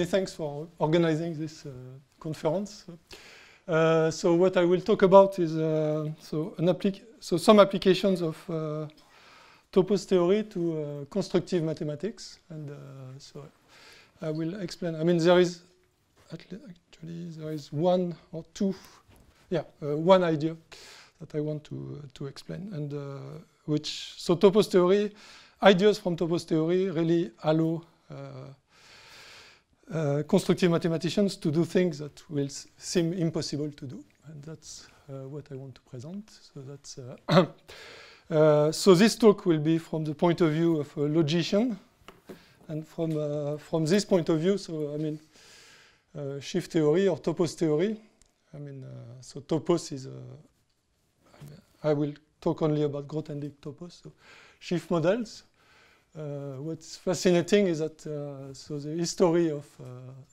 many thanks for organizing this uh, conference. Uh, so what I will talk about is uh, so so some applications of uh, topos theory to uh, constructive mathematics, and uh, so I will explain. I mean, there is actually there is one or two, yeah, one idea that I want to to explain, and which so topos theory ideas from topos theory really allow uh, uh, constructive mathematicians to do things that will seem impossible to do. And that's uh, what I want to present. So that's uh, so this talk will be from the point of view of a logician, and from uh, from this point of view. So I mean, uh, sheaf theory or topos theory. I mean, so topos is. I will talk only about Grothendieck topos. So sheaf models. Uh, what's fascinating is that uh, so the history of uh,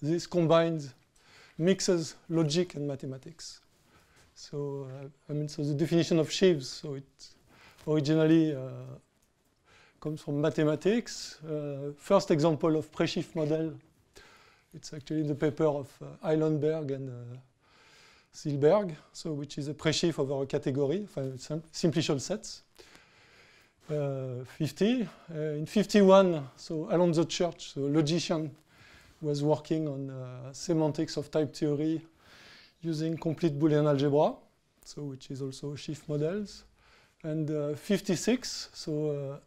this combines mixes logic and mathematics. So I mean, so the definition of sheaves, so it originally comes from mathematics. first example of presheaf model, it's actually the paper of Eilenberg and Zilber, so which is a presheaf over a category, simplicial sets. Uh, 50. Uh, in 51, so Alonzo Church, so logician was working on uh, semantics of type theory using complete Boolean algebra, so which is also sheaf models. And 56, so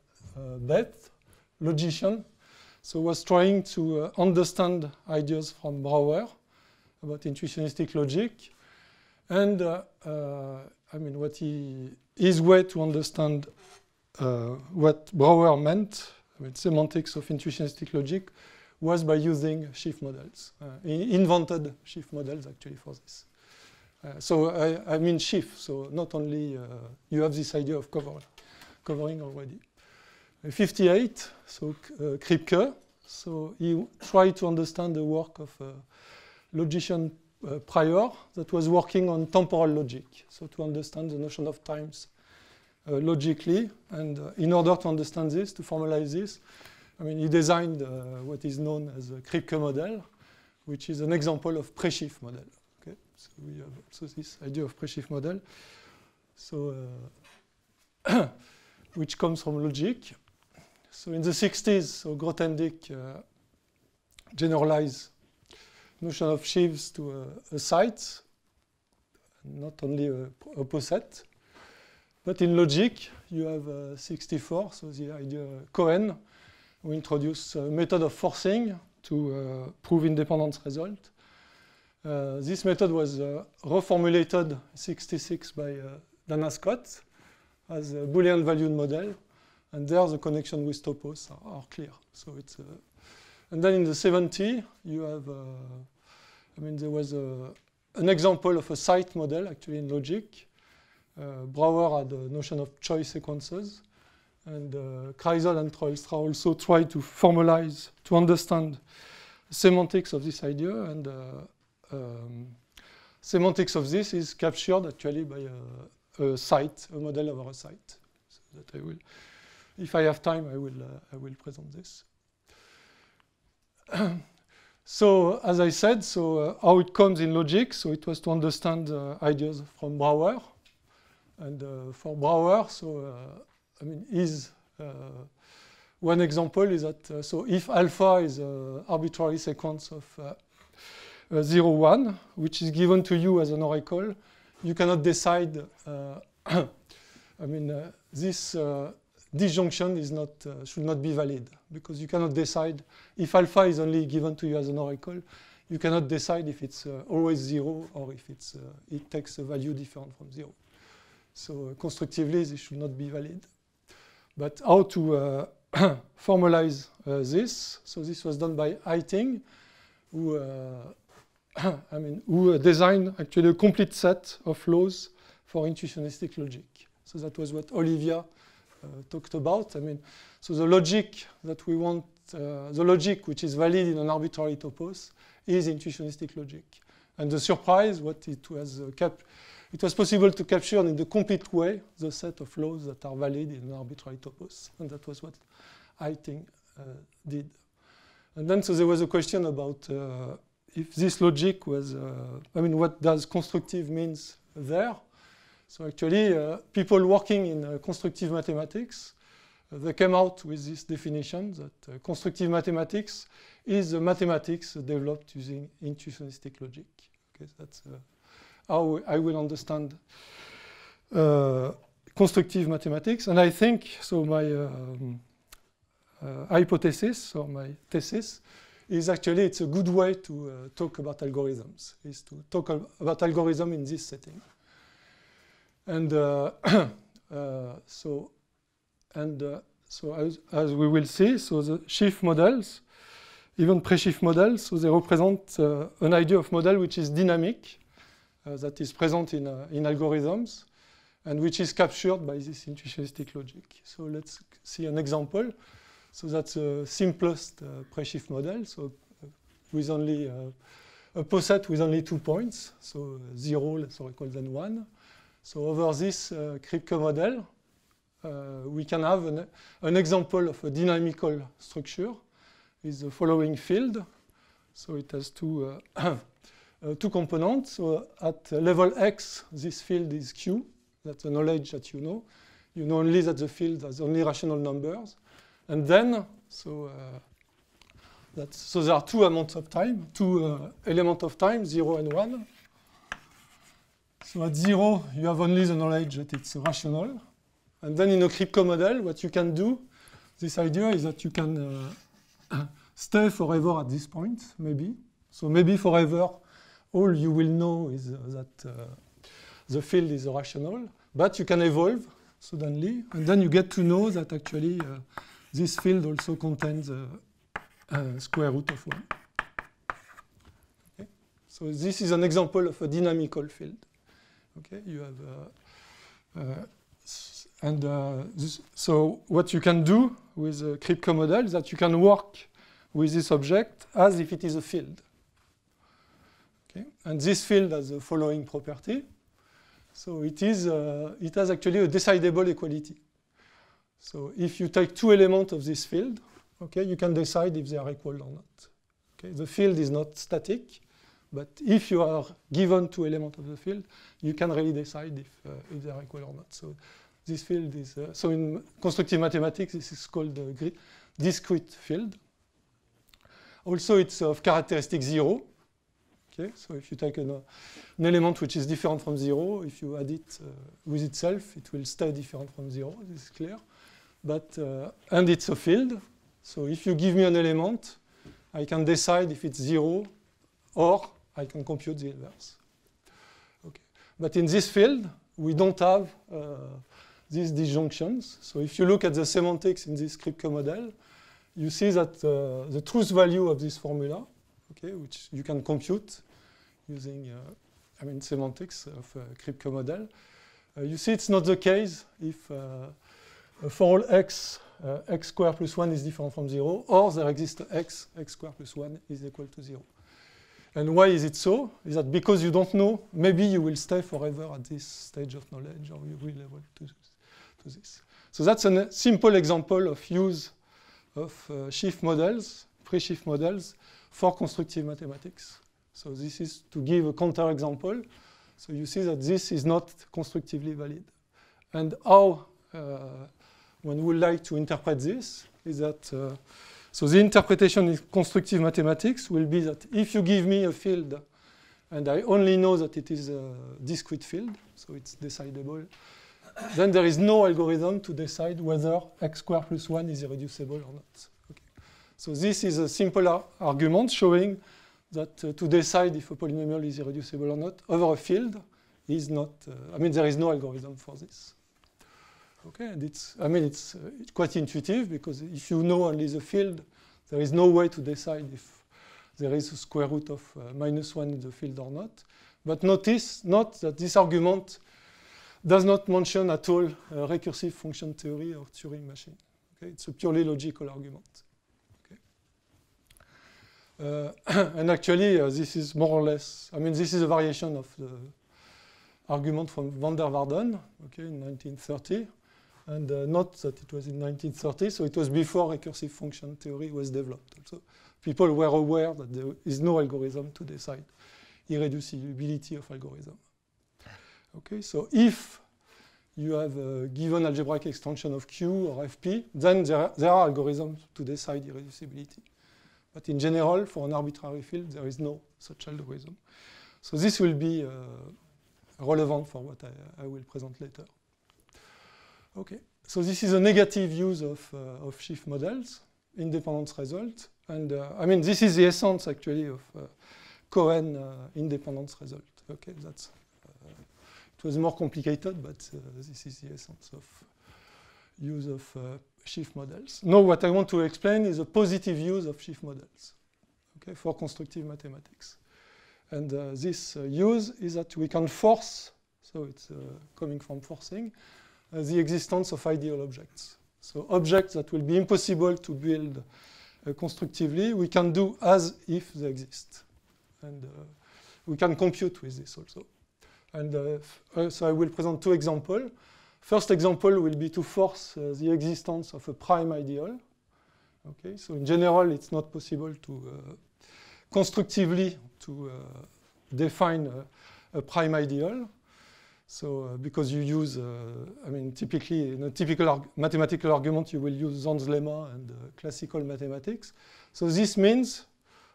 Beth, logician, so was trying to understand ideas from Brouwer about intuitionistic logic. And uh, uh, I mean, what he, his way to understand uh, what Brouwer meant, mean, semantics of intuitionistic logic, was by using sheaf models. Uh, he invented sheaf models actually for this. Uh, so I, I, mean sheaf, so not only uh, you have this idea of cover, covering already. 58, so uh, Kripke, so he tried to understand the work of a logician uh, Prior that was working on temporal logic, so to understand the notion of times uh, logically. And uh, in order to understand this, to formalize this, I mean, he designed uh, what is known as a Kripke model, which is an example of presheaf model. Okay, so we have also this idea of presheaf model. So, uh, which comes from logic. So in the 60s, so Grothendieck uh, generalized notion of sheaves to a, a site, not only a, a poset. But in logic, you have uh, 64, so the idea Cohen, who introduced a method of forcing to uh, prove independence result. Uh, this method was uh, reformulated 66 by uh, Dana Scott as a Boolean valued model, and there the connection with topos are, are clear. So it's uh, and then in the 70, you have, I mean, there was a, an example of a site model actually in logic uh, Brouwer had the notion of choice sequences. And uh, Kreisel and Troelstra also tried to formalize, to understand semantics of this idea. And uh, um, semantics of this is captured actually by a, a, site, a model over a site. So that I will, if I have time, I will, uh, I will present this. so as I said, so uh, how it comes in logic, so it was to understand uh, ideas from Brouwer. And uh, for Brouwer, so uh, I mean, is uh, one example is that so if alpha is an arbitrary sequence of uh, 0, 1, which is given to you as an oracle, you cannot decide, uh, I mean, uh, this disjunction is not, should not be valid because you cannot decide if alpha is only given to you as an oracle, you cannot decide if it's always 0 or if it's, it takes a value different from 0. So uh, constructively, this should not be valid. But how to uh, formalize uh, this? So this was done by Heyting, who I mean, who designed actually a complete set of laws for intuitionistic logic. So that was what Olivia uh, talked about. I mean, so the logic that we want, uh, the logic which is valid in an arbitrary topos is intuitionistic logic. And the surprise, what it was uh, kept, it was possible to capture in the complete way the set of laws that are valid in an arbitrary topos. And that was what Heyting uh, did. And then so there was a question about uh, if this logic was, uh, I mean, what does constructive means there? So actually, uh, people working in uh, constructive mathematics, uh, they came out with this definition that constructive mathematics is the mathematics developed using intuitionistic logic. Okay, that's how I will understand constructive mathematics. And I think, so my um, uh, hypothesis or my thesis is actually it's a good way to uh, talk about algorithms, is to talk about algorithm in this setting. And uh, so, and so as, as, we will see, so the sheaf models, even presheaf models, so they represent uh, an idea of model which is dynamic, uh, that is present in, uh, in algorithms, and which is captured by this intuitionistic logic. So let's see an example. So that's the simplest uh, presheaf model. So uh, with only uh, a poset with only two points, so zero less or equal than one. So over this uh, Kripke model, uh, we can have an, an, example of a dynamical structure with the following field. So it has two, uh, two components. So at level x, this field is Q. That's the knowledge that you know. You know only that the field has only rational numbers. And then, so, uh, that's, so there are two amounts of time, two uh, elements of time, 0 and 1. So at 0, you have only the knowledge that it's rational. And then in a Kripke model, what you can do, this idea is that you can uh, stay forever at this point, maybe. So maybe forever, all you will know is uh, that uh, the field is rational, but you can evolve suddenly, and then you get to know that actually uh, this field also contains a, a square root of 1. Okay? So this is an example of a dynamical field. Okay, you have, uh, uh, and uh, this, so what you can do with a Kripke model is that you can work with this object as if it is a field. Okay? And this field has the following property. So it, is, uh, it has actually a decidable equality. So if you take two elements of this field, okay, you can decide if they are equal or not. Okay, the field is not static, but if you are given two elements of the field, you can really decide if, uh, if they are equal or not. So this field is, uh, so in constructive mathematics, this is called the discrete field. Also, it's of characteristic zero. So if you take an, uh, an, element which is different from zero, if you add it uh, with itself, it will stay different from zero. This is clear but uh, and it's a field. So if you give me an element, I can decide if it's zero or I can compute the inverse. Okay. But in this field, we don't have uh, these disjunctions. So if you look at the semantics in this Kripke model, you see that uh, the truth value of this formula, okay, which you can compute using, uh, I mean, semantics of a Kripke model, uh, you see it's not the case if uh, for all x, uh, x squared plus 1 is different from 0, or there exists x, x squared plus 1 is equal to 0. And why is it so? Is that because you don't know, maybe you will stay forever at this stage of knowledge, or you will evolve to, to this. So that's a simple example of use of uh, sheaf models, presheaf models, for constructive mathematics. So this is to give a counterexample. So you see that this is not constructively valid. And how uh, one would like to interpret this is that, uh, so the interpretation in constructive mathematics will be that if you give me a field and I only know that it is a discrete field, so it's decidable, then there is no algorithm to decide whether x squared plus 1 is irreducible or not. Okay. So this is a simple ar argument showing that uh, to decide if a polynomial is irreducible or not over a field is not, uh, I mean, there is no algorithm for this. Okay, and it's, I mean, it's, uh, it's quite intuitive because if you know only the field, there is no way to decide if there is a square root of uh, minus 1 in the field or not. But notice not that this argument does not mention at all recursive function theory or Turing machine. Okay? It's a purely logical argument. Uh, and actually, uh, this is more or less, I mean, this is a variation of the argument from van der Waerden okay, in 1930 and uh, not that it was in 1930, so it was before recursive function theory was developed also. people were aware that there is no algorithm to decide irreducibility of algorithm. Okay, so if you have a given algebraic extension of Q or FP, then there, there are algorithms to decide irreducibility. But in general, for an arbitrary field, there is no such algorithm. So this will be uh, relevant for what I, I, will present later. Okay, so this is a negative use of, uh, of sheaf models, independence result. And uh, I mean, this is the essence actually of uh, Cohen uh, independence result. Okay, that's it was more complicated, but this is the essence of use of sheaf models. Now, what I want to explain is a positive use of sheaf models okay, for constructive mathematics. And uh, this uh, use is that we can force, so it's uh, coming from forcing, the existence of ideal objects. So objects that will be impossible to build constructively, we can do as if they exist. And we can compute with this also. And uh, so I will present two examples. First example will be to force uh, the existence of a prime ideal. Okay, so in general, it's not possible to uh, constructively to define a, a, prime ideal. So because you use, I mean, typically in a typical arg mathematical argument, you will use Zorn's lemma and classical mathematics. So this means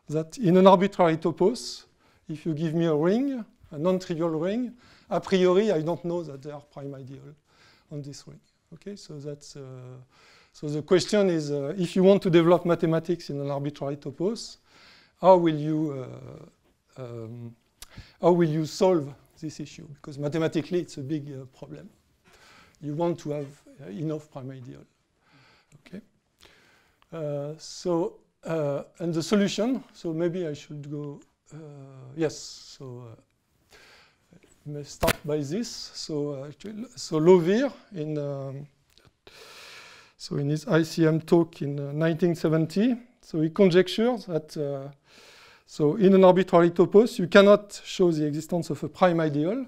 that in an arbitrary topos, if you give me a ring, a non-trivial ring, a priori, I don't know that they are prime ideal on this ring. Okay, so that's uh, so the question is, uh, if you want to develop mathematics in an arbitrary topos, how will you uh, um, how will you solve this issue? Because mathematically, it's a big uh, problem. You want to have uh, enough prime ideal. Okay. Uh, so and the solution. So maybe I should go. yes. So may start by this. So, uh, so Lawvere in um, so in his ICM talk in uh, 1970, so he conjectures that uh, so in an arbitrary topos you cannot show the existence of a prime ideal,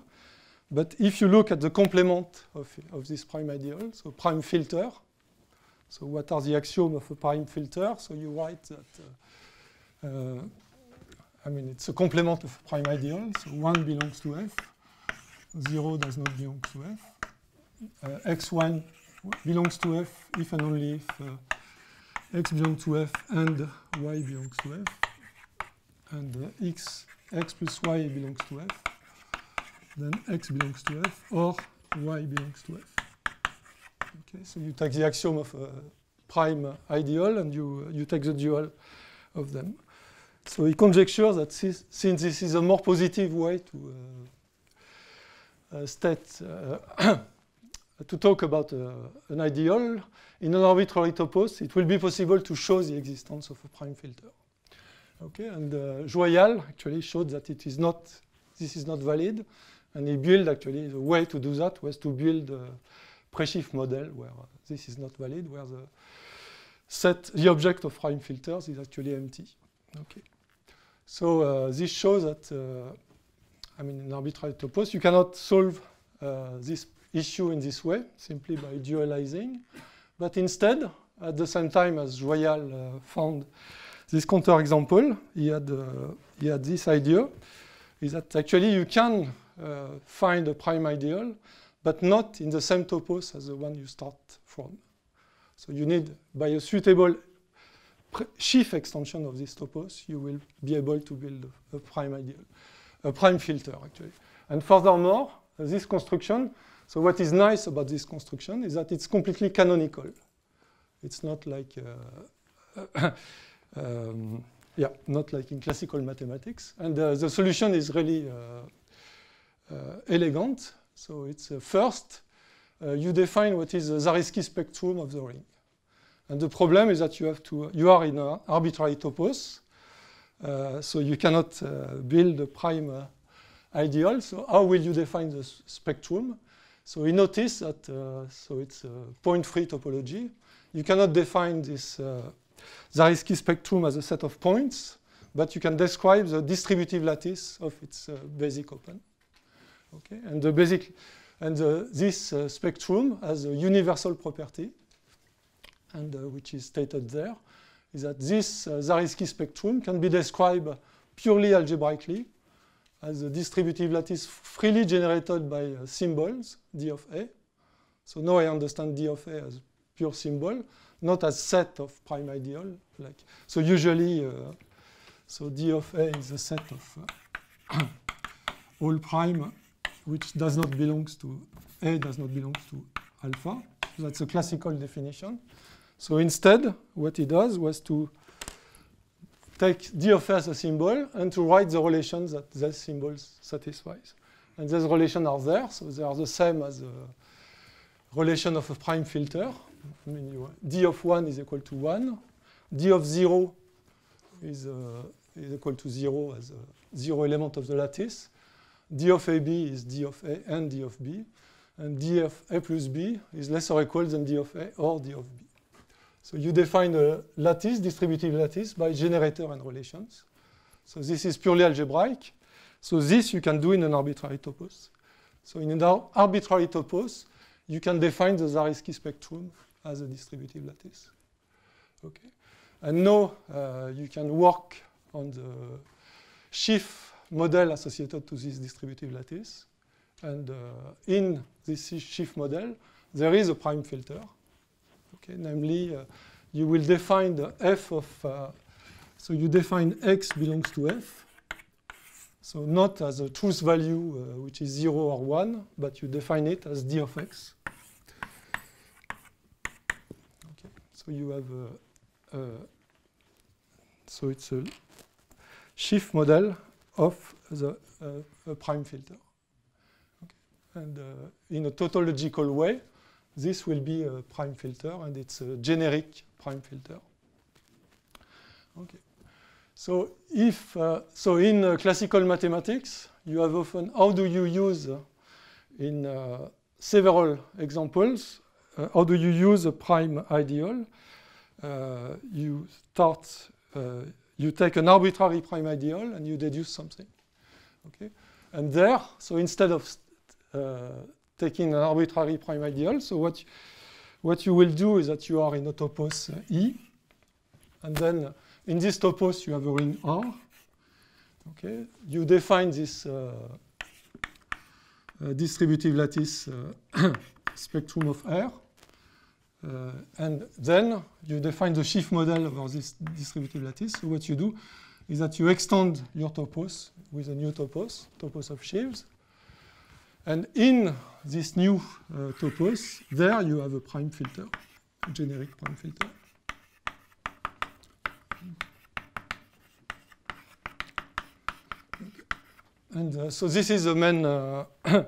but if you look at the complement of, of this prime ideal, so prime filter, so what are the axioms of a prime filter? So you write that, uh, uh, I mean, it's a complement of prime ideal, so 1 belongs to F, 0 does not belong to f. Uh, x1 belongs to f if and only if uh, x belongs to f and y belongs to f. And uh, x, x plus y belongs to f. Then x belongs to f or y belongs to f. Okay, so you take the axiom of a prime ideal and you, you take the dual of them. So he conjectures that since this is a more positive way to uh, uh, state uh, to talk about uh, an ideal in an arbitrary topos, it will be possible to show the existence of a prime filter. Okay, and uh, Joyal actually showed that it is not, this is not valid, and he built actually the way to do that was to build a presheaf model where uh, this is not valid, where the set, the object of prime filters is actually empty. Okay, so uh, this shows that I mean, in arbitrary topos, you cannot solve uh, this issue in this way, simply by dualizing. But instead, at the same time as Joyal uh, found this counterexample, he had, uh, he had this idea, is that actually you can uh, find a prime ideal, but not in the same topos as the one you start from. So you need, by a suitable sheaf extension of this topos, you will be able to build a prime ideal a prime filter, actually. And furthermore, this construction, so what is nice about this construction is that it's completely canonical. It's not like, uh, um, yeah, not like in classical mathematics. And uh, the solution is really uh, uh elegant. So it's uh, first, uh, you define what is the Zariski spectrum of the ring. And the problem is that you have to, you are in an arbitrary topos, Uh, so you cannot uh, build a prime uh, ideal. So how will you define the spectrum? So we notice that, uh, so it's uh, a point-free topology. You cannot define this Zariski spectrum as a set of points, but you can describe the distributive lattice of its basic open. Okay, and the basic, and this spectrum has a universal property, and which is stated there is that this uh, Zariski spectrum can be described purely algebraically as a distributive lattice freely generated by uh, symbols, d of a. So now I understand d of a as pure symbol, not as set of prime ideal. Like so usually, uh, so d of a is a set of uh, all prime which does not belong to a does not belong to alpha. That's a classical definition. So instead, what he does was to take d of as a symbol and to write the relations that these symbols satisfies. And these relations are there, so they are the same as the relation of a prime filter. I mean, d of 1 is equal to 1. d of 0 is, uh, is equal to 0 as a zero element of the lattice. d of ab is d of a and d of b. And d of a plus b is less or equal than d of a or d of b. So you define a lattice, distributive lattice, by generator and relations. So this is purely algebraic. So this you can do in an arbitrary topos. So in an arbitrary topos, you can define the Zariski spectrum as a distributive lattice. Okay. And now uh, you can work on the sheaf model associated to this distributive lattice. And uh, in this sheaf model, there is a prime filter Okay, namely, uh, you will define the f of, uh, so you define x belongs to f. So not as a truth value, uh, which is 0 or 1, but you define it as d of x. Okay, so you have a, a so it's a sheaf model of the uh, prime filter. Okay. And uh, in a tautological way, this will be a prime filter, and it's a generic prime filter. Okay. So if uh, so, in uh, classical mathematics, you have often how do you use uh, in uh, several examples? Uh, how do you use a prime ideal? Uh, you start. you take an arbitrary prime ideal and you deduce something. Okay, and there, so instead of taking an arbitrary prime ideal. So what, what you will do is that you are in a topos E, and then in this topos you have a ring R. Okay, you define this uh, uh, distributive lattice uh, spectrum of R. Uh, and then you define the sheaf model of this distributive lattice. So what you do is that you extend your topos with a new topos, topos of sheaves. And in this new uh, topos, there you have a prime filter, a generic prime filter. And uh, so this is the main, uh,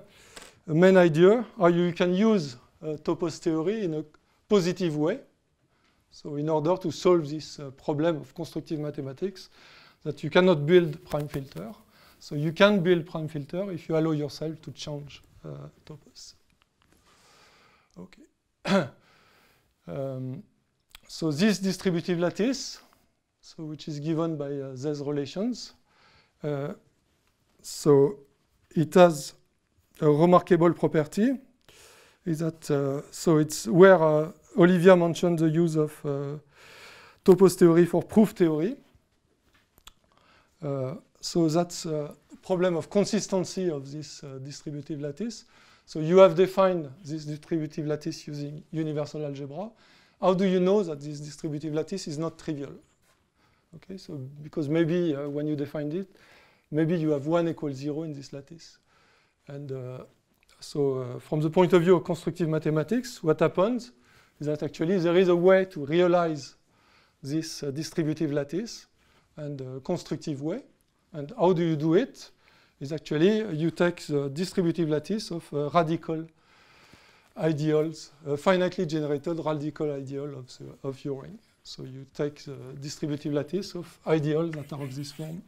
main idea, how you can use uh, topos theory in a positive way. So in order to solve this uh, problem of constructive mathematics, that you cannot build prime filter, so you can build prime filter if you allow yourself to change uh, topos. Okay. um, so this distributive lattice, so which is given by uh, these relations, uh, so it has a remarkable property is that uh, so it's where uh, Olivia mentioned the use of uh, topos theory for proof theory. Uh, so that's a problem of consistency of this uh, distributive lattice. So you have defined this distributive lattice using universal algebra. How do you know that this distributive lattice is not trivial? Okay, so because maybe uh, when you defined it, maybe you have 1 equals 0 in this lattice. And uh, so uh, from the point of view of constructive mathematics, what happens is that actually there is a way to realize this uh, distributive lattice and a constructive way. And how do you do it? Is actually you take the distributive lattice of uh, radical ideals, uh, finitely generated radical ideal of, the, of your ring. So you take the distributive lattice of ideals that are of this form.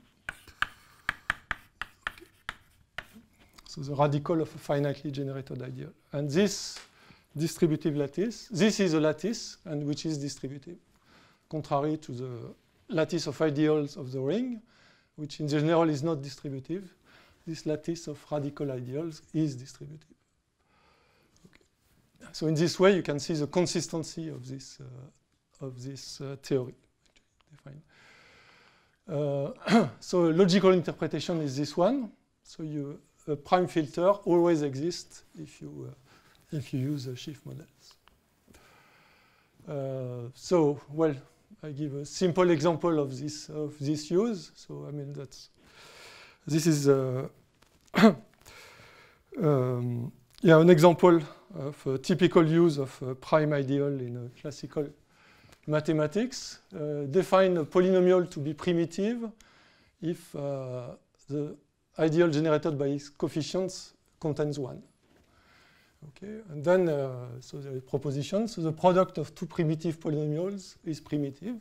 So the radical of a finitely generated ideal. And this distributive lattice, this is a lattice and which is distributive, contrary to the lattice of ideals of the ring, which in general is not distributive, this lattice of radical ideals is distributive. Okay. So in this way, you can see the consistency of this, uh, of this uh, theory. Uh, so logical interpretation is this one. So you, a prime filter always exists if you, uh, if you use sheaf models. Uh, so, well, I give a simple example of this, of this use. So, I mean, that's, this is uh, um, yeah, an example of a typical use of prime ideal in classical mathematics. Uh, define a polynomial to be primitive if uh, the ideal generated by its coefficients contains one. Okay, and then uh, so the proposition. So the product of two primitive polynomials is primitive.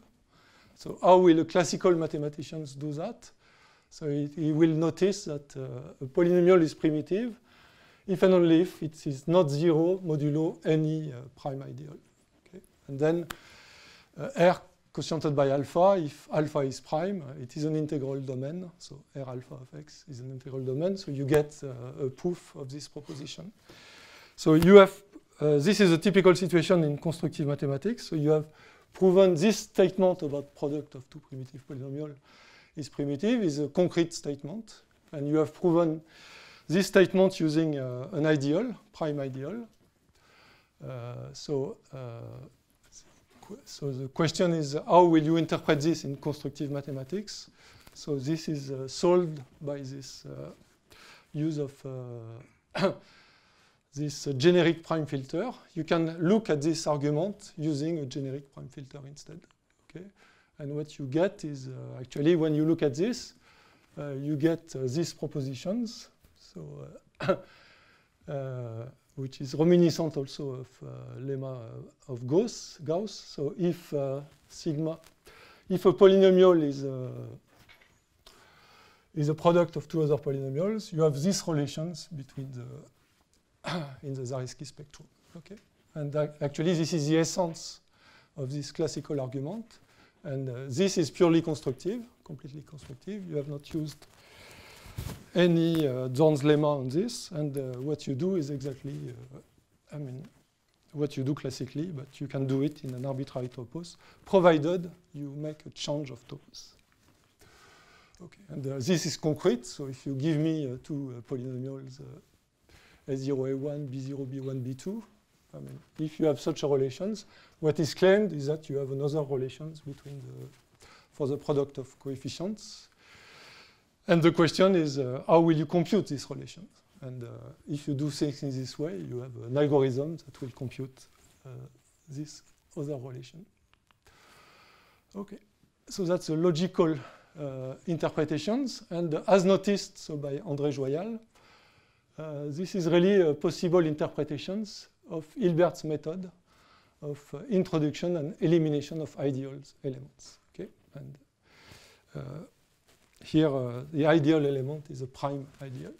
So how will a classical mathematicians do that? So he, will notice that uh, a polynomial is primitive if and only if it is not zero modulo any uh, prime ideal. Okay? And then uh, R quotiented by alpha, if alpha is prime, uh, it is an integral domain. So R alpha of x is an integral domain. So you get uh, a proof of this proposition. So you have, uh, this is a typical situation in constructive mathematics. So you have proven this statement about product of two primitive polynomials is primitive, is a concrete statement. And you have proven this statement using uh, an ideal, prime ideal. Uh, so, uh, so the question is how will you interpret this in constructive mathematics? So this is uh, solved by this uh, use of uh, this generic prime filter. You can look at this argument using a generic prime filter instead. Okay? And what you get is uh, actually when you look at this, uh, you get uh, these propositions. So, which is reminiscent also of lemma of Gauss. Gauss. So if sigma, if a polynomial is is a product of two other polynomials, you have these relations between the in the Zariski spectrum. Okay, and actually this is the essence of this classical argument. And uh, this is purely constructive, completely constructive. You have not used any uh, Zorn's lemma on this. And uh, what you do is exactly, uh, I mean, what you do classically, but you can do it in an arbitrary topos, provided you make a change of topos. Okay, and uh, this is concrete. So if you give me uh, two uh, polynomials, A0, A1, B0, B1, B2, I mean, if you have such a relations, what is claimed is that you have another relations between the, for the product of coefficients. And the question is, uh, how will you compute these relations? And uh, if you do things in this way, you have an algorithm that will compute uh, this other relation. Okay, so that's the logical uh, interpretations. And as noticed so by André Joyal, this is really a possible interpretations of Hilbert's method of uh, introduction and elimination of ideals elements. Okay, and uh, here uh, the ideal element is a prime ideal.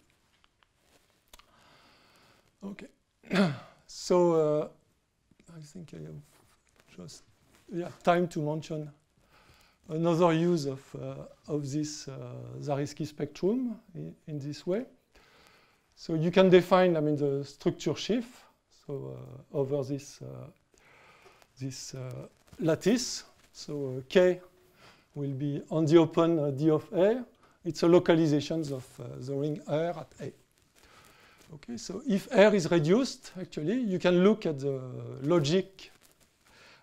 Okay, so uh, I think I have just yeah time to mention another use of uh, of this uh, Zariski spectrum in, in, this way. So you can define, I mean, the structure sheaf so over this this uh, lattice. So uh, K will be on the open uh, D of A. It's a localization of the ring R at A. Okay, so if R is reduced, actually, you can look at the logic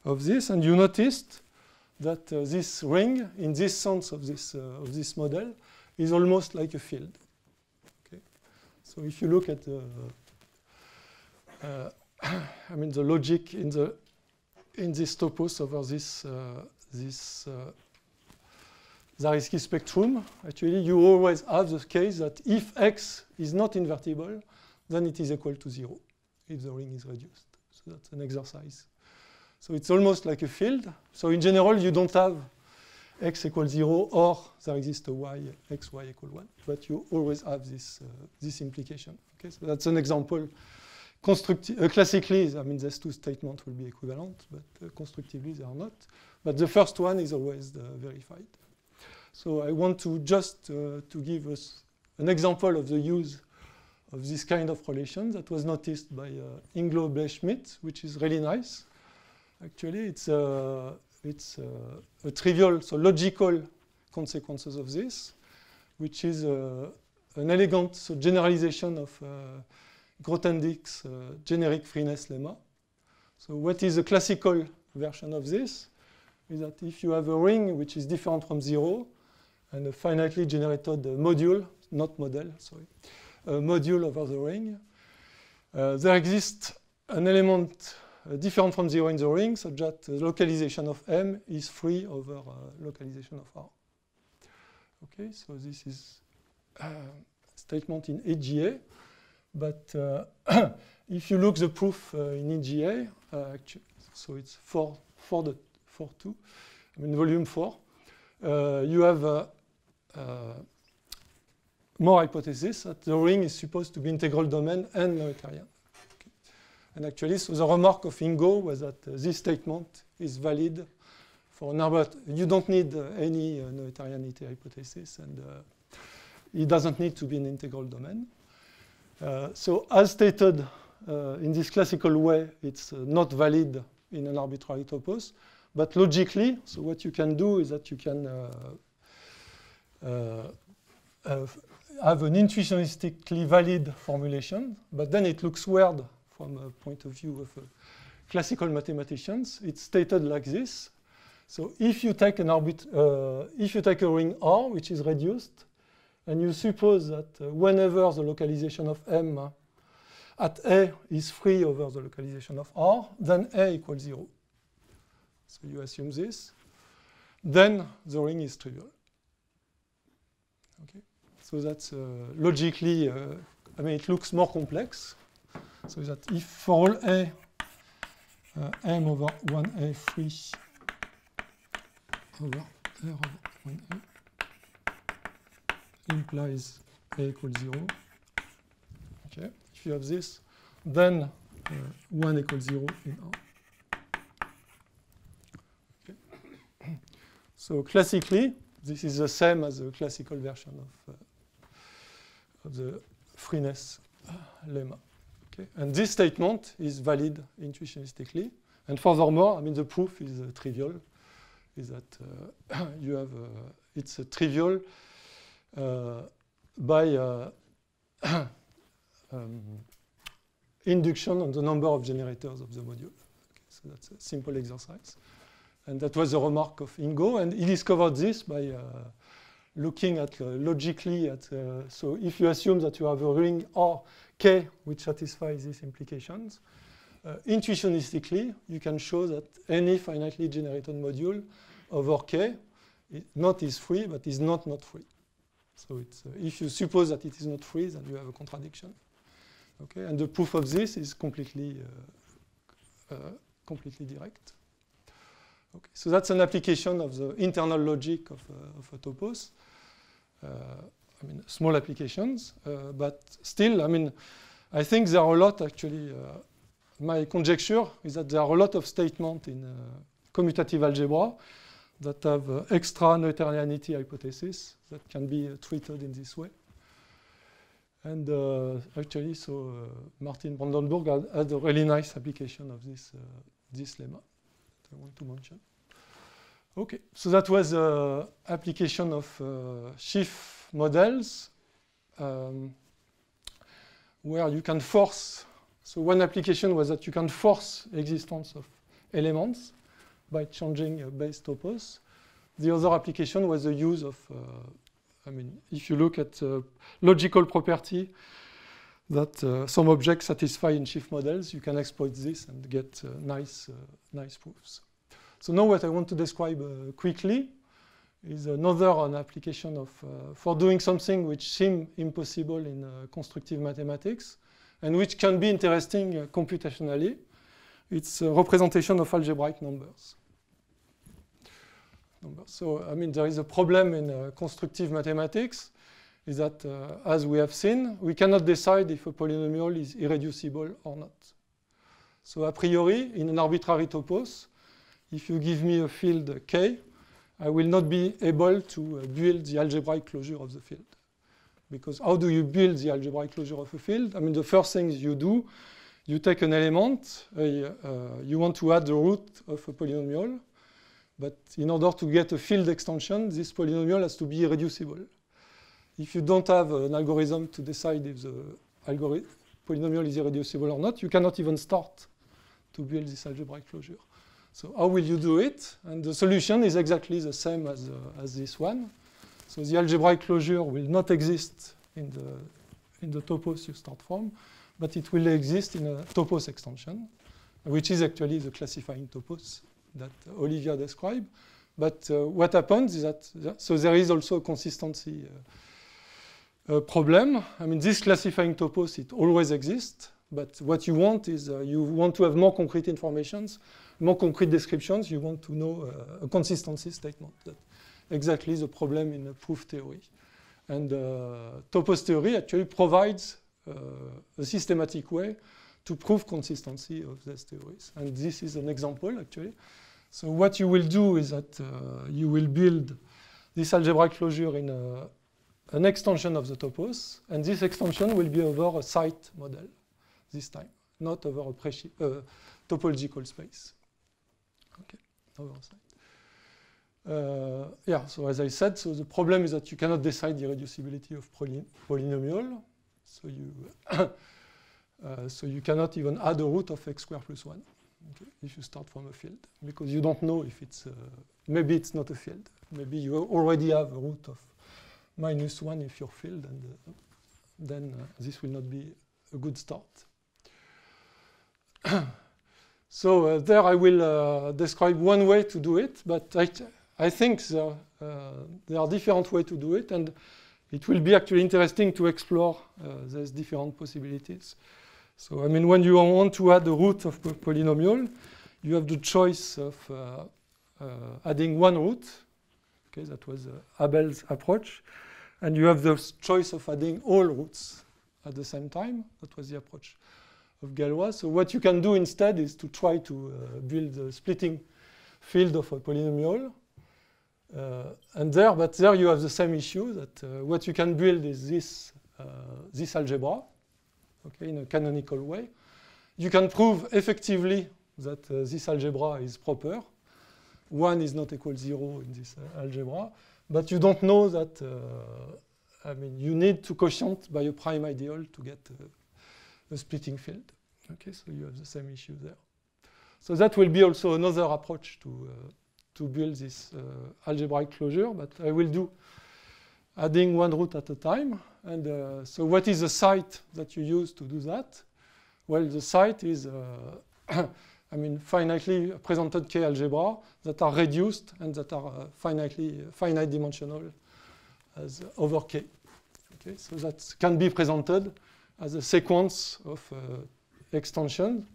of this, and you noticed that uh, this ring, in this sense of this, uh, of this model, is almost like a field. So if you look at the, uh, I mean, the logic in the in this topos over this, uh, this uh, Zariski spectrum, actually you always have the case that if x is not invertible, then it is equal to zero if the ring is reduced. So that's an exercise. So it's almost like a field. So in general, you don't have x equals zero or there exists a y, x, y equal one, but you always have this, uh, this implication. Okay, so that's an example uh, classically, I mean, these two statements will be equivalent, but uh, constructively they are not. But the first one is always uh, verified. So I want to just uh, to give us an example of the use of this kind of relation that was noticed by uh, Ingo Blechschmidt, which is really nice. Actually, it's, uh, it's a trivial, so logical consequences of this, which is uh, an elegant so generalization of uh, Grothendieck's uh, generic freeness lemma. So what is a classical version of this is that if you have a ring which is different from zero and a finitely generated module, not model, sorry, a module over the ring, uh, there exists an element uh, different from zero in the ring such that the localization of M is free over uh, localization of R. Okay, so this is a statement in EGA, but uh, if you look the proof uh, in EGA, uh, so it's 4, 4, 4 2, I mean volume 4, uh, you have more hypothesis that the ring is supposed to be integral domain and Noetherian. And actually, so the remark of Ingo was that uh, this statement is valid for arbit. You don't need uh, any uh, Noetherianity hypothesis, and it doesn't need to be an integral domain. so as stated in this classical way, it's not valid in an arbitrary topos. But logically, so what you can do is that you can uh, uh, have an intuitionistically valid formulation, but then it looks weird from a point of view of uh, classical mathematicians. It's stated like this. So if you take an orbit, uh, if you take a ring R, which is reduced, and you suppose that uh, whenever the localization of M at A is free over the localization of R, then A equals zero. So you assume this. Then the ring is trivial. Okay. So that's uh, logically, uh, I mean, it looks more complex. So that if for all A, uh, M over 1A free over R over 1A implies A equals 0. Okay, if you have this, then uh, 1 equals 0 in R. So classically, this is the same as the classical version of uh, of the freeness lemma. Okay? And this statement is valid intuitionistically. And furthermore, I mean, the proof is uh, trivial, is that uh, you have, uh, it's trivial uh, by uh, um, induction on the number of generators of the module. Okay, so that's a simple exercise. And that was a remark of Ingo, and he discovered this by uh, looking at uh, logically at, uh, so if you assume that you have a ring R K which satisfies these implications, uh, intuitionistically, you can show that any finitely generated module over K not is free, but is not not free. So it's, uh, if you suppose that it is not free, then you have a contradiction. Okay, and the proof of this is completely, uh, uh, completely direct. Okay, so that's an application of the internal logic of, of a topos. Uh, I mean, small applications, uh, but still, I mean, I think there are a lot actually. Uh, my conjecture is that there are a lot of statements in commutative algebra that have uh, extra Noetherianity hypothesis that can be uh, treated in this way. And uh, actually, so Martin Brandenburg had, had, a really nice application of this, this lemma that I want to mention. Okay, so that was uh, application of uh, models um, where you can force. So one application was that you can force existence of elements by changing uh, base topos. The other application was the use of, uh, I mean, if you look at uh, logical property that uh, some objects satisfy in sheaf models, you can exploit this and get nice, nice proofs. So now what I want to describe uh, quickly is another an application of, uh, for doing something which seems impossible in uh, constructive mathematics and which can be interesting uh, computationally. It's a representation of algebraic numbers. numbers. So, I mean, there is a problem in uh, constructive mathematics is that, uh, as we have seen, we cannot decide if a polynomial is irreducible or not. So a priori, in an arbitrary topos, if you give me a field K, I will not be able to uh, build the algebraic closure of the field. Because how do you build the algebraic closure of a field? I mean, the first thing you do, you take an element, uh, uh, you want to add the root of a polynomial, But in order to get a field extension, this polynomial has to be irreducible. If you don't have an algorithm to decide if the polynomial is irreducible or not, you cannot even start to build this algebraic closure. So how will you do it? And the solution is exactly the same as, uh, as this one. So the algebraic closure will not exist in the, in the topos you start from, but it will exist in a topos extension, which is actually the classifying topos that Olivia described. But uh, what happens is that, so there is also a consistency uh, uh, problem. I mean, this classifying topos, it always exists, but what you want is uh, you want to have more concrete informations, more concrete descriptions. You want to know uh, a consistency statement. That's exactly the problem in a proof theory. And uh, topos theory actually provides a systematic way to prove consistency of these theories. And this is an example, actually. So what you will do is that uh, you will build this algebraic closure in a, an extension of the topos, and this extension will be over a site model this time, not over a uh, topological space. Okay, over a site. Uh, yeah, so as I said, so the problem is that you cannot decide the irreducibility of poly polynomial. So you Uh, so you cannot even add a root of x squared plus 1 okay, if you start from a field, because you don't know if it's, uh, maybe it's not a field. Maybe you already have a root of minus 1 if your field, and uh, then uh, this will not be a good start. so uh, there I will uh, describe one way to do it, but I, I think there, there are different ways to do it, and it will be actually interesting to explore these different possibilities. So I mean, when you want to add a root of a polynomial, you have the choice of uh, uh, adding one root. Okay, that was uh, Abel's approach. And you have the choice of adding all roots at the same time. That was the approach of Galois. So what you can do instead is to try to uh, build a splitting field of a polynomial. Uh, and there, but there you have the same issue that uh, what you can build is this, this algebra okay, in a canonical way. You can prove effectively that uh, this algebra is proper. 1 is not equal 0 in this uh, algebra, but you don't know that, uh, I mean, you need to quotient by a prime ideal to get uh, a splitting field. Okay, so you have the same issue there. So that will be also another approach to, uh, to build this uh, algebraic closure, but I will do adding one root at a time. And uh, so what is the site that you use to do that? Well, the site is, uh, I mean, finitely presented K algebra that are reduced and that are uh, finitely, finite dimensional as over K. Okay, so that can be presented as a sequence of uh, extension.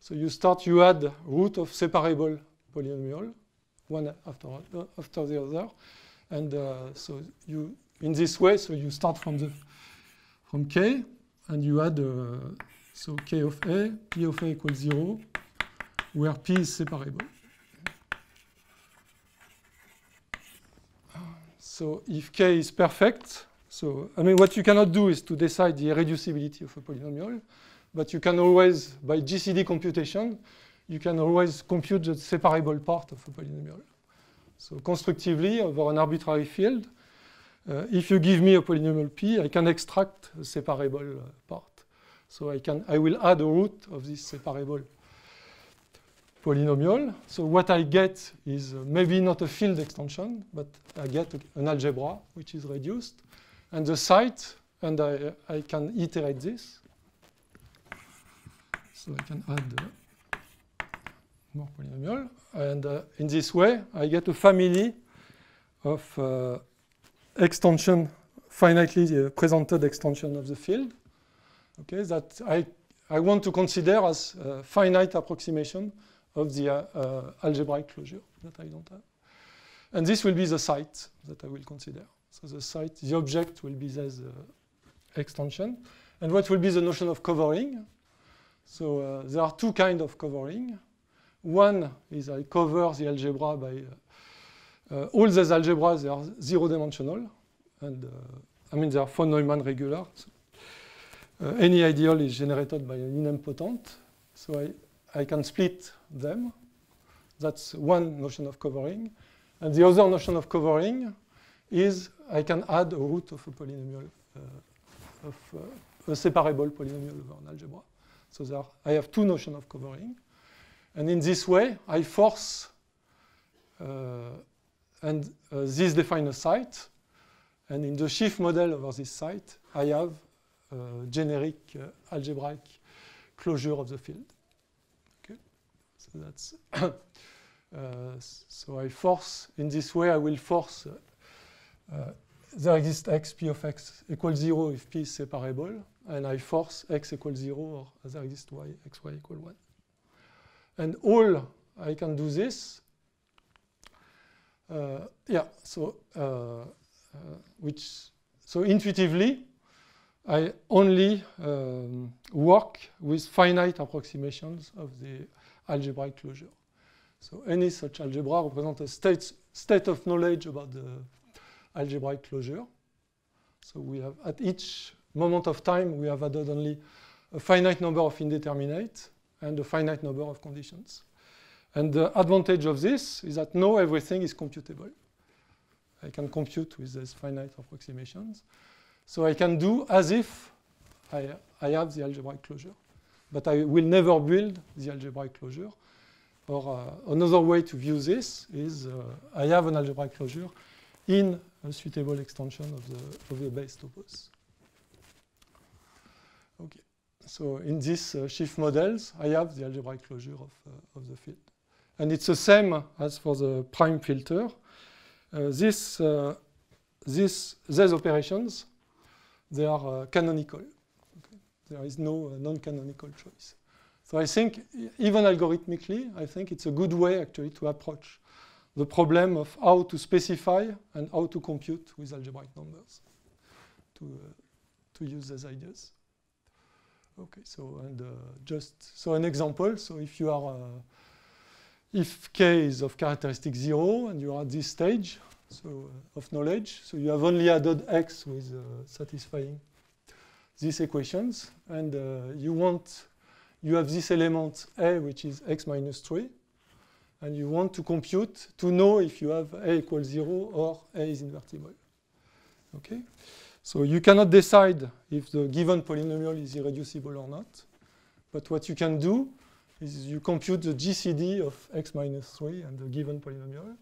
So you start, you add root of separable polynomial, one after, after the other. And uh, so you in this way, so you start from the from k, and you add uh, so k of a, p of a equals zero, where p is separable. So if k is perfect, so I mean what you cannot do is to decide the irreducibility of a polynomial, but you can always, by GCD computation, you can always compute the separable part of a polynomial. So constructively, over an arbitrary field, uh, if you give me a polynomial p, I can extract a separable uh, part. So I, can, I will add a root of this separable polynomial. So what I get is uh, maybe not a field extension, but I get an algebra which is reduced. And the site, and I, I can iterate this. So I can add uh, more polynomial. And uh, in this way, I get a family of uh, extension, finitely uh, presented extension of the field, okay, that I, I want to consider as a finite approximation of the uh, uh, algebraic closure that I don't have. And this will be the site that I will consider. So the site, the object will be this extension. And what will be the notion of covering? So uh, there are two kinds of covering. One is I cover the algebra by uh, uh, all these algebras, they are zero-dimensional. And uh, I mean, they are von Neumann regular. So, uh, any ideal is generated by an idempotent. So I, I can split them. that's one notion of covering. And the other notion of covering is I can add a root of a polynomial, uh, of uh, a separable polynomial over an algebra. So there, I have two notions of covering. And in this way, I force, uh, and uh, this defines a site. And in the sheaf model over this site, I have a generic uh, algebraic closure of the field. Okay, so that's uh, so I force in this way. I will force. Uh, there exists x p of x equals zero if p is separable, and I force x equals zero or there exists y x y equal one. And all I can do this. Uh, yeah. So uh, uh, which so intuitively I only um, work with finite approximations of the algebraic closure. So any such algebra represents a state, state of knowledge about the algebraic closure. So we have, at each moment of time, we have added only a finite number of indeterminate and a finite number of conditions. And the advantage of this is that now everything is computable. I can compute with these finite approximations. So I can do as if I, I have the algebraic closure. But I will never build the algebraic closure. Or uh, another way to view this is uh, I have an algebraic closure in a suitable extension of the, of the base topos. Okay. So in these uh, sheaf models, I have the algebraic closure of, uh, of the field. And it's the same as for the prime filter. Uh, this, uh, this, these operations, they are canonical. Okay. There is no non-canonical choice. So I think even algorithmically, I think it's a good way actually to approach the problem of how to specify and how to compute with algebraic numbers to, uh, to use these ideas. Okay, so and uh, just so an example. So if you are uh, if k is of characteristic zero and you are at this stage so uh, of knowledge, so you have only added x with uh, satisfying these equations, and uh, you want you have this element a, which is x minus 3, and you want to compute to know if you have a equals 0 or a is invertible. Okay? So you cannot decide if the given polynomial is irreducible or not, but what you can do is you compute the GCD of x minus 3 and the given polynomial.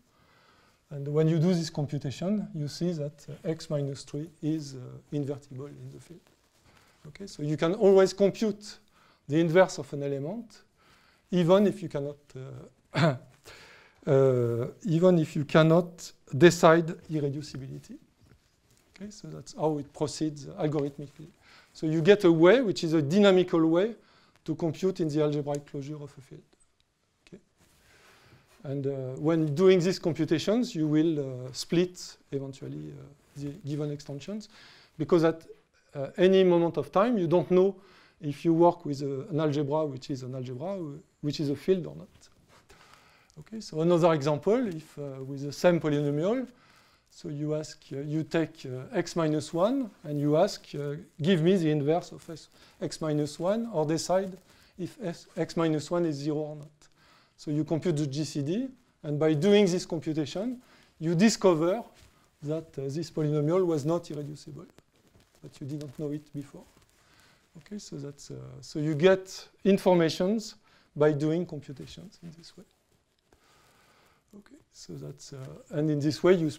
And when you do this computation, you see that uh, x minus 3 is uh, invertible in the field. Okay, so you can always compute the inverse of an element, even if you cannot, uh, even if you cannot decide irreducibility. Okay, so that's how it proceeds algorithmically. So you get a way, which is a dynamical way, to compute in the algebraic closure of a field. Okay? And uh, when doing these computations, you will uh, split eventually uh, the given extensions, because at uh, any moment of time, you don't know if you work with a, an algebra which is an algebra, which is a field or not. Okay, so another example, if uh, with the same polynomial, so you ask, uh, you take uh, x minus 1 and you ask, uh, give me the inverse of s, x minus 1 or decide if s, x minus 1 is 0 or not. So you compute the GCD and by doing this computation, you discover that uh, this polynomial was not irreducible, but you didn't know it before. Okay, so that's uh, so you get informations by doing computations in this way. Okay, so that's uh, and in this way you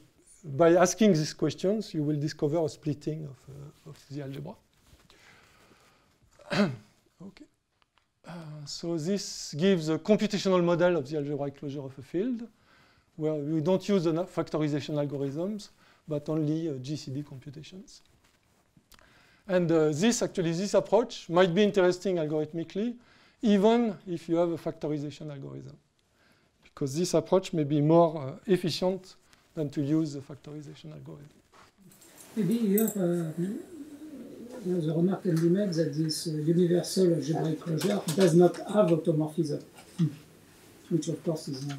by asking these questions you will discover a splitting of, uh, of the algebra. okay. Uh, so this gives a computational model of the algebraic closure of a field where we don't use the factorization algorithms but only uh, GCD computations. And uh, this actually, this approach might be interesting algorithmically, even if you have a factorization algorithm. Because this approach may be more uh, efficient than to use the factorization algorithm. Maybe here, uh, the remark can be made that this uh, universal algebraic closure does not have automorphism, which of course is uh,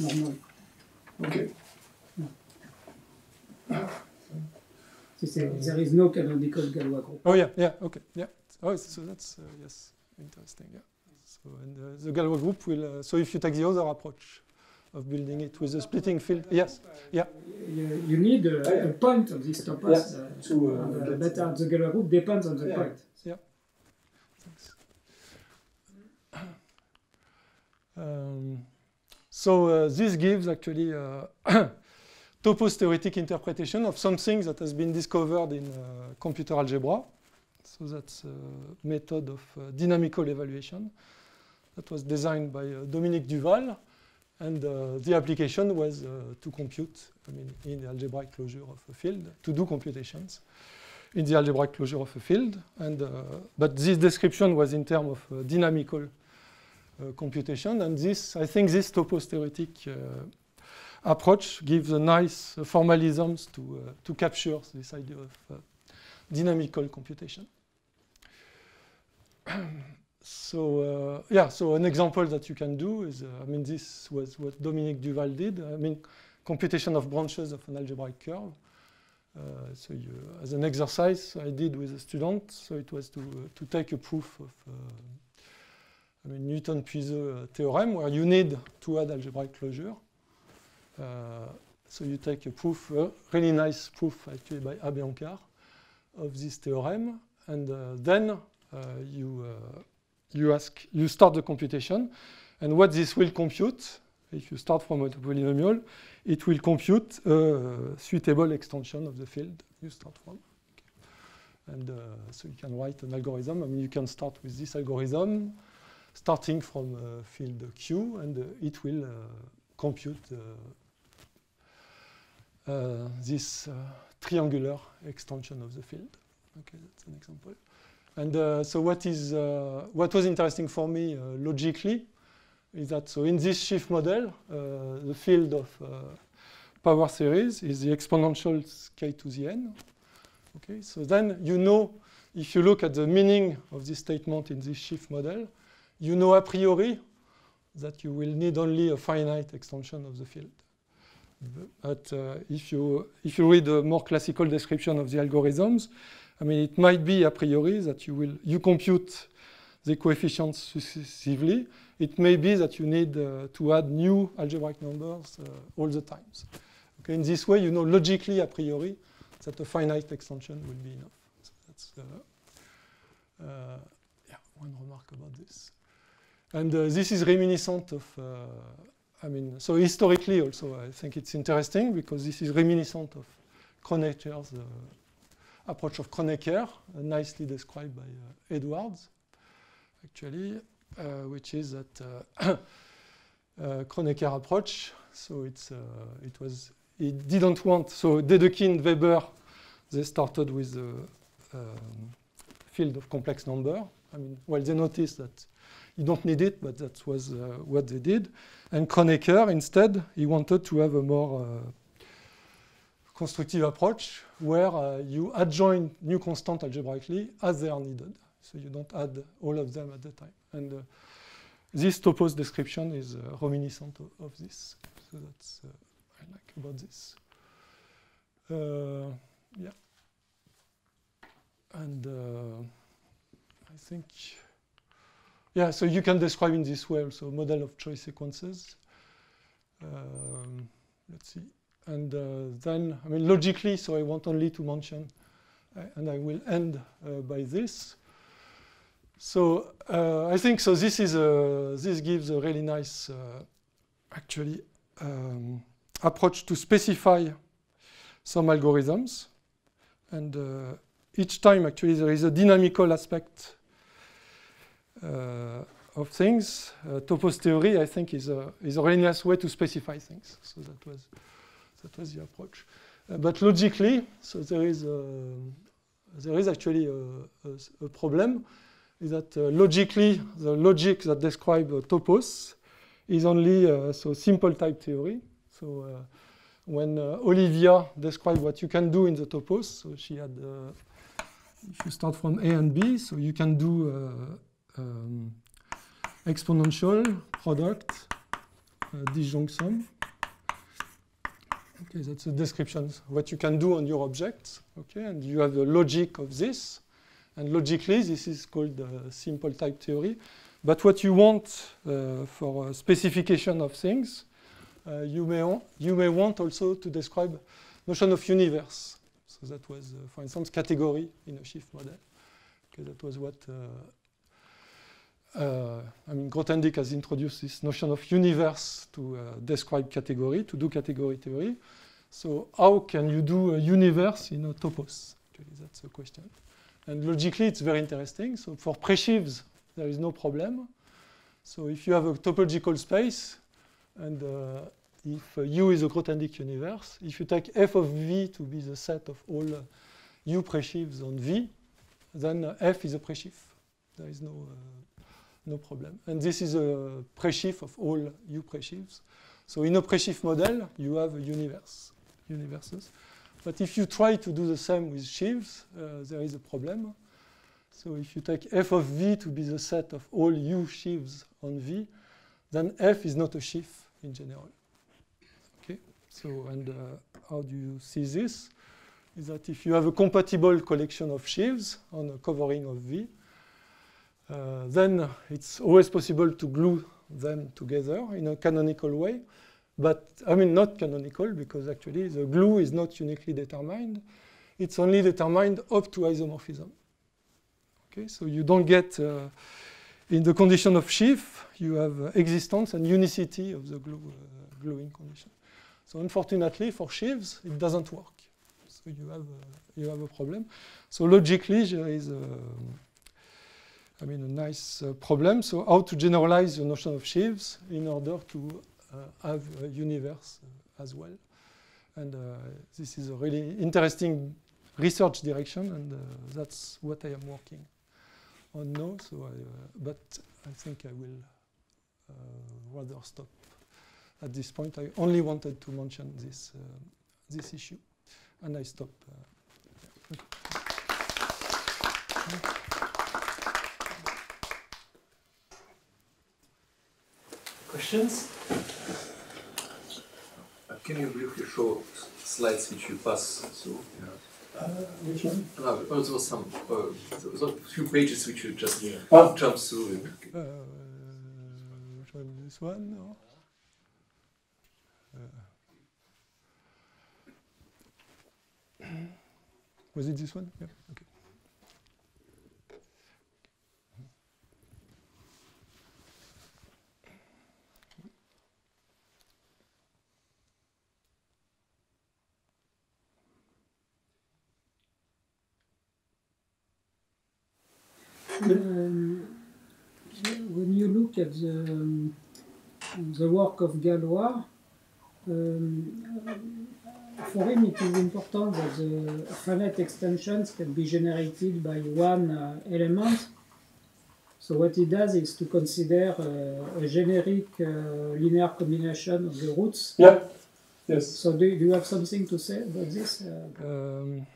normal. Okay. Yeah there is no canonical Galois group. Oh yeah, yeah, okay, yeah. Oh, so that's uh, yes, interesting. Yeah. So and uh, the Galois group will. Uh, so if you take the other approach of building it with a splitting field. Yes, yeah. You, you need a, a point of this topos. Yeah, uh, to, get- but the Galois group depends on the Yeah. point. Thanks. Um, so uh, this gives actually uh, topos theoretic interpretation of something that has been discovered in uh, computer algebra. So that's a method of uh, dynamical evaluation that was designed by uh, Dominique Duval. And uh, the application was uh, to compute, I mean, in the algebraic closure of a field, to do computations in the algebraic closure of a field. And, but this description was in terms of dynamical computation. And this, I think this topos theoretic uh, approach gives a nice uh, formalisms to, uh, to capture this idea of uh, dynamical computation. so uh, yeah, so an example that you can do is, uh, I mean, this was what Dominique Duval did. I mean, computation of branches of an algebraic curve. Uh, so you, as an exercise I did with a student, so it was to, uh, to take a proof of I mean, Newton-Puiseux theorem where you need to add algebraic closure. Uh, so you take a proof, a really nice proof actually by Abhyankar of this theorem, and uh, then uh, you, you ask, you start the computation, and what this will compute, if you start from a polynomial, it will compute a suitable extension of the field you start from. And uh, so you can write an algorithm. I mean, you can start with this algorithm, starting from uh, field Q, and uh, it will uh, compute uh, uh, this triangular extension of the field. Okay, that's an example. And uh, so what is uh, what was interesting for me uh, logically is that so in this sheaf model, uh, the field of uh, power series is the exponential k to the n. Okay, so then you know if you look at the meaning of this statement in this sheaf model, you know a priori that you will need only a finite extension of the field. But uh, if you if you read a more classical description of the algorithms, I mean it might be a priori that you will you compute the coefficients successively. It may be that you need uh, to add new algebraic numbers uh, all the times. Okay, in this way, you know logically a priori that a finite extension will be enough. So that's uh, uh, yeah, one remark about this. And uh, this is reminiscent of, uh, I mean, so historically also I think it's interesting because this is reminiscent of Kronecker's uh, approach of Kronecker, nicely described by uh, Edwards, actually, uh, which is that uh, Kronecker approach. So it's it was he didn't want so Dedekind, Weber, they started with the um, field of complex number. I mean, well, they noticed that you don't need it, but that was uh, what they did. And Kronecker, instead, he wanted to have a more uh, constructive approach where uh, you adjoin new constant algebraically as they are needed. So you don't add all of them at the time. And uh, this topos description is uh, reminiscent of, of this. So that's uh, I like about this. Uh, yeah. And uh, I think, yeah, so you can describe in this way also model of choice sequences. Um, let's see. And uh, then, I mean, logically, so I want only to mention, uh, and I will end uh, by this. So I think so. This is a, this gives a really nice, actually, um, approach to specify some algorithms, and uh, each time actually there is a dynamical aspect uh, of things. Uh, topos theory, I think, is a is a really nice way to specify things. So that was that was the approach. Uh, but logically, so there is a, there is actually a, a, a problem. Is that uh, logically the logic that describes uh, topos is only uh, so simple type theory. So uh, when uh, Olivia described what you can do in the topos, so she had uh, if you start from A and B, so you can do uh, um, exponential product uh, disjunct sum. Okay, that's a description of what you can do on your objects. Okay, and you have the logic of this, and logically this is called uh, simple type theory. But what you want uh, for specification of things, uh, you, may you may want also to describe notion of universe. So that was, uh, for instance, category in a sheaf model. Okay, that was what, uh, I mean, Grothendieck has introduced this notion of universe to uh, describe category, to do category theory. So how can you do a universe in a topos? Actually, that's the question. And logically, it's very interesting. So for presheaves, there is no problem. So if you have a topological space, and uh, if uh, U is a Grothendieck universe, if you take f of V to be the set of all uh, U presheaves on V, then uh, F is a presheaf. There is no, no problem. And this is a presheaf of all U presheaves. So in a presheaf model, you have a universe, universes. But if you try to do the same with sheaves, uh, there is a problem. So if you take f of v to be the set of all u sheaves on v, then f is not a sheaf in general. Okay. So and uh, how do you see this? Is that if you have a compatible collection of sheaves on a covering of v, uh, then it's always possible to glue them together in a canonical way. But I mean, not canonical, because actually the glue is not uniquely determined. It's only determined up to isomorphism. Okay, so you don't get, uh, in the condition of sheaf, you have uh, existence and unicity of the glue, uh, gluing condition. So unfortunately, for sheaves, it doesn't work. So you have, uh, you have a problem. So logically, there is a, I mean, a nice uh, problem. So how to generalize the notion of sheaves in order to uh, have a universe uh, as well. And uh, this is a really interesting research direction, and that's what I am working on now. So I, but I think I will rather stop at this point. I only wanted to mention this, this issue, and I stop. Questions? Uh, can you briefly show slides which you pass through? Uh, which one? No, oh, there was some, uh, there was a few pages which you just yeah. Ah. jump through. Uh, which one? This one? No? Uh, was it this one? Yeah. Okay. Um, when you look at the, um, the work of Galois, um, for him it is important that the finite extensions can be generated by one uh, element. So what he does is to consider uh, a generic uh, linear combination of the roots. Yeah. Yes. So do, do you have something to say about this? Uh, Um,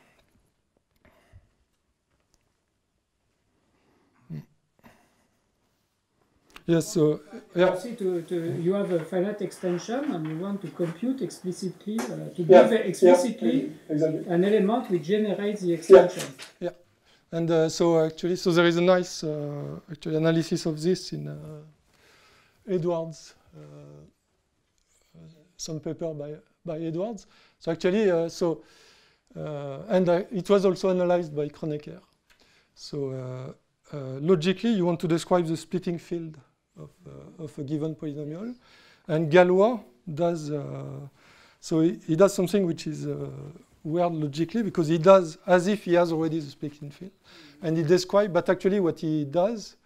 yes, so yeah, See, to, to, you have a finite extension and you want to compute explicitly, uh, to Yeah, give explicitly exactly. an element which generates the extension. Yeah. And uh, so actually, so there is a nice uh, actually analysis of this in uh, Edwards, uh, uh, some paper by by Edwards. So actually, uh, so uh, and it was also analyzed by Kronecker. So uh, uh, logically, you want to describe the splitting field of uh, of a given polynomial, and Galois does. Uh, so he, he does something which is uh, weird logically because he does as if he has already the splitting field. And he describes, but actually what he does,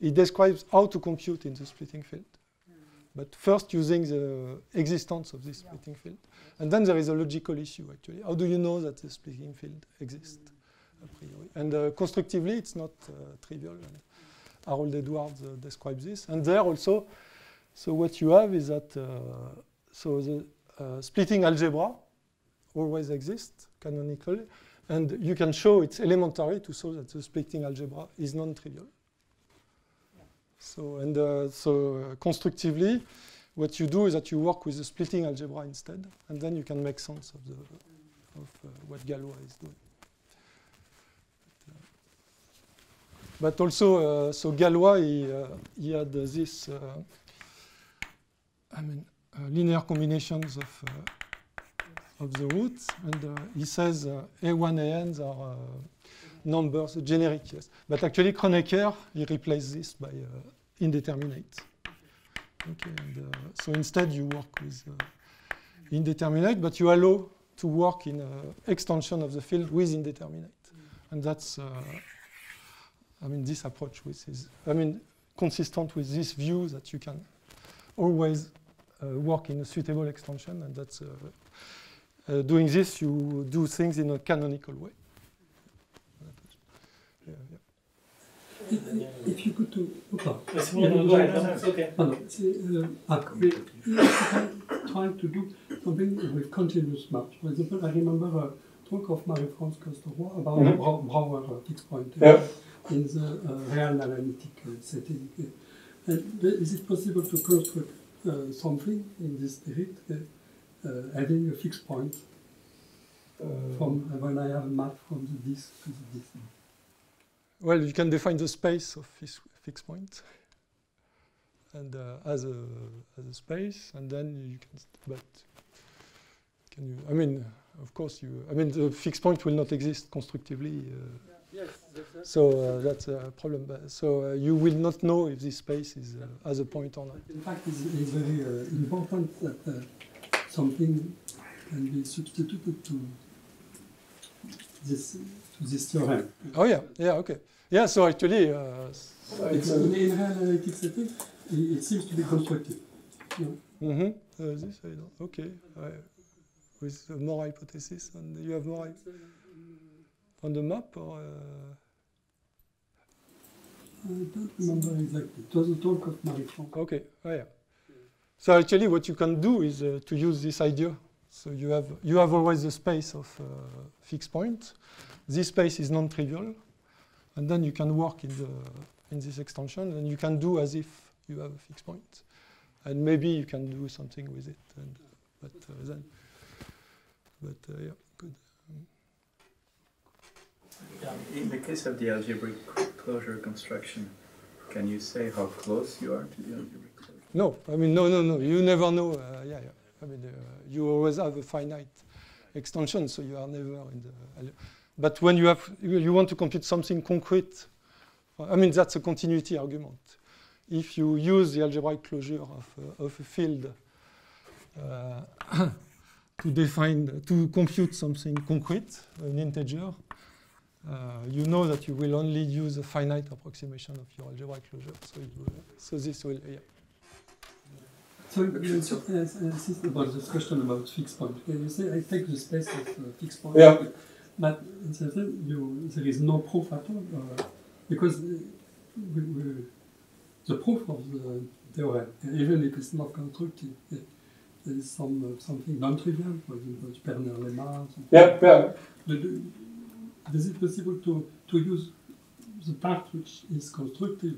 he describes how to compute in the splitting field. But first using the existence of this splitting field. And then there is a logical issue actually. How do you know that the splitting field exists a priori? And uh, constructively it's not uh, trivial. Harold Edwards uh, describes this. And there also, so what you have is that, uh, so the uh, splitting algebra always exists canonically, and you can show it's elementary to show that the splitting algebra is non-trivial. So and so constructively, what you do is that you work with the splitting algebra instead, and then you can make sense of the of uh, what Galois is doing. But also, uh, so Galois, he, uh, he had this. uh, I mean. uh, linear combinations of of the roots, and uh, he says uh, A1 ANs are uh, numbers, generic, yes. But actually, Kronecker, he replaced this by indeterminate. Okay, and, so instead you work with indeterminate, but you allow to work in extension of the field with indeterminate. And that's, I mean, this approach which is, I mean, consistent with this view that you can always uh, work in a suitable extension, and that's uh, uh, doing this, you do things in a canonical way. Yeah, yeah. If, you could do, okay. Yes, no, no, go ahead. No, it's okay. No, uh, trying to do something with continuous maps. For example, I remember a talk of Marie-France Coste-Roy about mm -hmm. Brouwer uh, fixed point uh, yeah. In the uh, real analytic uh, setting. And is it possible to construct uh, something in this spirit? uh, adding a fixed point uh, from when I have a map from the disk to the disk. Well, you can define the space of this fixed point and uh, as a as a space, and then you can. But can you? I mean, of course, you. I mean, the fixed point will not exist constructively. Uh, yeah. Yes, so uh, that's a problem. But so uh, you will not know if this space is uh, as a point or not. In fact, it's, it's very important that something can be substituted to this to this theorem. Oh yeah, yeah, okay. Yeah, so actually, uh, it's in, in analytic setting, it, seems to be constructive. Yeah. Mm-hmm. Uh, this I don't. Okay. I, with more hypothesis, and you have more on the map or. Uh, I don't remember exactly. It was a talk of Marie Franck. Okay. Oh yeah. So actually what you can do is uh, to use this idea. So you have, you have always the space of uh, fixed point. This space is non-trivial. And then you can work in, the, in this extension and you can do as if you have a fixed point. And maybe you can do something with it. And, but uh, then, but uh, yeah. In the case of the algebraic closure construction, can you say how close you are to the algebraic closure? no, I mean, no, no, no. You never know. Uh, yeah, yeah. I mean, uh, you always have a finite extension, so you are never in the. But when you have, you, want to compute something concrete. I mean, that's a continuity argument. If you use the algebraic closure of, uh, of a field uh, to define, to compute something concrete, an integer, uh, you know that you will only use a finite approximation of your algebraic closure. So, you, so this will, yeah. So you insist about this question about fixed point. Can you say I take the space of uh, fixed point? Yeah. But in you, there is no proof at all uh, because we, we, the proof of the theorem, even if it's not constructive, there is some uh, something non-trivial, for example, Sperner lemma. Yeah, yeah. Is it possible to to use the part which is constructive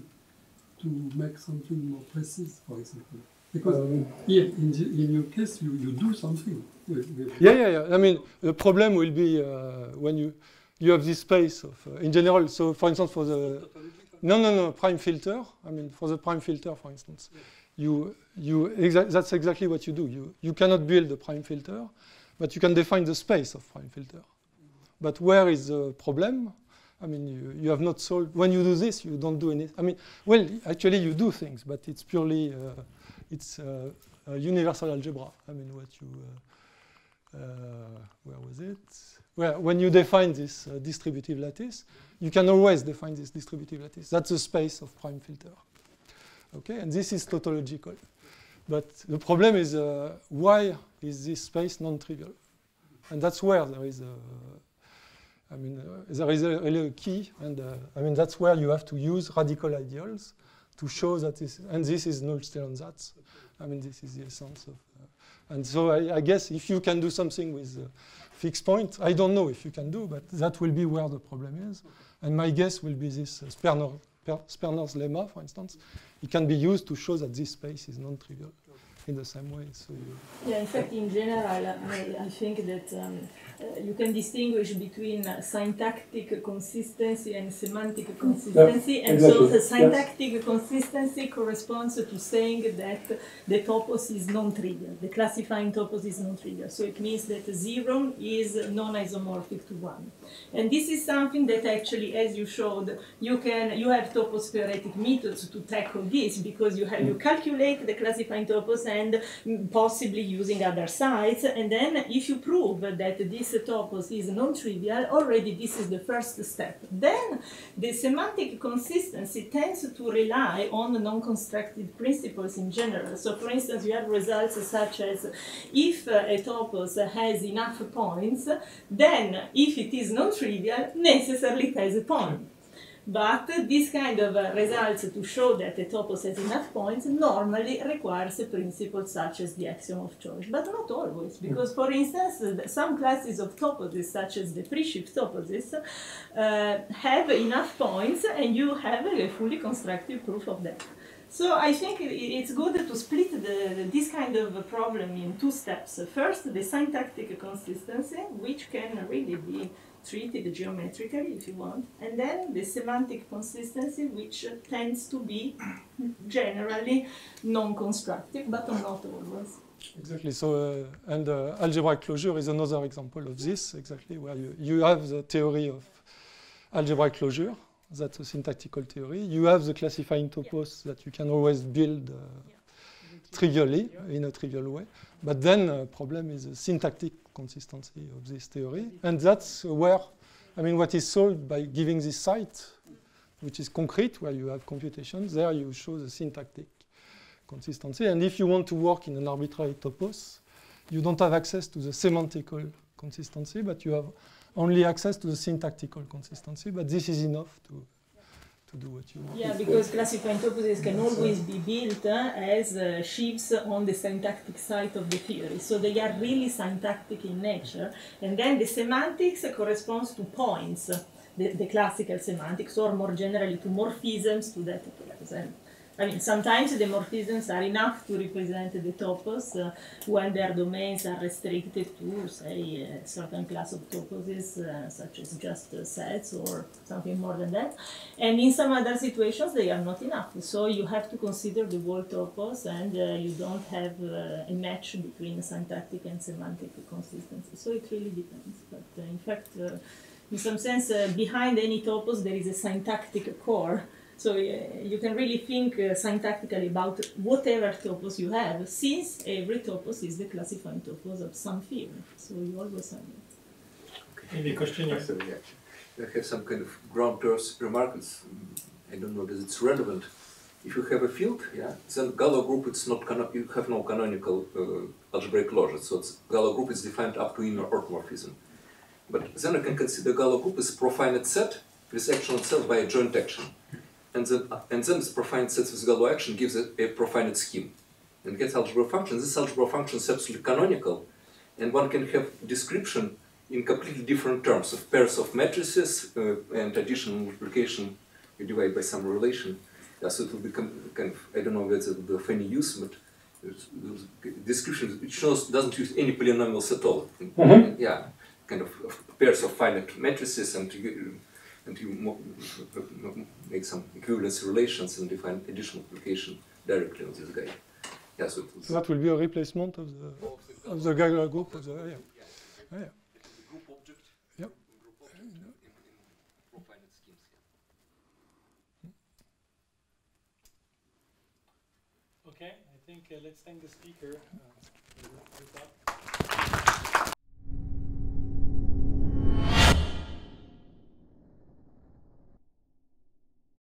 to make something more precise, for example? Because um, here, in, the, in, your case, you, you do something. With, with yeah, yeah, yeah. I mean, the problem will be uh, when you you have this space of, uh, in general. So, for instance, for the no, no, no, prime filter. I mean, for the prime filter, for instance, you you exa that's exactly what you do. You you cannot build a prime filter, but you can define the space of prime filter. But where is the problem? I mean, you, you have not solved. When you do this, you don't do anything. I mean, well, actually, you do things, but it's purely. Uh, it's uh, a universal algebra. I mean, what you, uh, uh, where was it? Well, when you define this distributive lattice, you can always define this distributive lattice. That's the space of prime filter. Okay, and this is tautological. But the problem is uh, why is this space non-trivial? And that's where there is a, I mean, uh, there is a, really a key, and uh, I mean, that's where you have to use radical ideals to show that this, and this is Nullstellensatz. I mean, this is the essence of, uh, and so I, I, guess if you can do something with uh, fixed point, I don't know if you can do, but that will be where the problem is. And my guess will be this uh, Sperner, Sperner's lemma, for instance. It can be used to show that this space is non-trivial in the same way. So yeah, in fact, in general, I, I think that um, you can distinguish between uh, syntactic consistency and semantic consistency, and so exactly. the syntactic consistency corresponds to saying that the topos is non-trivial. The classifying topos is non-trivial, so it means that zero is non-isomorphic to one. And this is something that actually, as you showed, you can you have topos theoretic methods to tackle this because you have you calculate the classifying topos and mm, possibly using other sites, and then if you prove that this topos is non-trivial, already this is the first step. Then the semantic consistency tends to rely on non-constructed principles in general. So, for instance, you have results such as if a topos has enough points, then if it is non-trivial, necessarily has a point. But this kind of uh, results to show that a topos has enough points normally requires a principle such as the axiom of choice, but not always, because for instance, uh, some classes of toposes, such as the presheaf toposes, uh, have enough points, and you have a fully constructive proof of that. So I think it's good to split the, this kind of problem in two steps. First, the syntactic consistency, which can really be treated geometrically if you want, and then the semantic consistency, which tends to be generally non-constructive, but not always. Exactly. So, uh, and uh, algebraic closure is another example of this, exactly, where you, you have the theory of algebraic closure, that's a syntactical theory. You have the classifying topos that you can always build uh, trivially, in a trivial way. But then the problem is the syntactic consistency of this theory. And that's where, I mean, what is solved by giving this site, which is concrete, where you have computations, there you show the syntactic consistency. And if you want to work in an arbitrary topos, you don't have access to the semantical consistency, but you have only access to the syntactical consistency. But this is enough to, to do what you want. Yeah, because classical toposes can always be built uh, as uh, sheaves on the syntactic site of the theory. So they are really syntactic in nature. And then the semantics corresponds to points, the, the classical semantics, or more generally to morphisms to that represent. I mean, sometimes the morphisms are enough to represent the topos uh, when their domains are restricted to, say, a certain class of toposes, uh, such as just uh, sets or something more than that. And in some other situations, they are not enough. So you have to consider the whole topos, and uh, you don't have uh, a match between syntactic and semantic consistency. So it really depends. But uh, in fact, in some sense, behind any topos, there is a syntactic core. So uh, you can really think uh, syntactically about whatever topos you have, since every topos is the classifying topos of some theory. So you always have it. Maybe question After the reaction. I have some kind of ground truth remark. It's, mm, I don't know whether it's relevant. If you have a field, yeah, then Galois group it's not you have no canonical uh, algebraic closure. So it's, Galois group is defined up to inner automorphism. But then I can consider Galois group as a profinite set with action itself by adjoint action. And then, and then this profinite set with Galois action gives a, a profinite scheme. And gets algebra function. This algebra function is absolutely canonical. And one can have description in completely different terms of pairs of matrices uh, and addition and multiplication you divide by some relation. Yeah, so it will become kind of, I don't know whether it will be of any use, but description which shows doesn't use any polynomials at all. Mhm. Yeah, kind of, of pairs of finite matrices and you, and you make some equivalence relations and define addition multiplication directly on this guy. Yeah, so it was So that will be a replacement of the, of the Galois group of the, yeah. Yeah, yeah. group object. Yep. Group object in profinite schemes. Okay, I think uh, let's thank the speaker. Uh,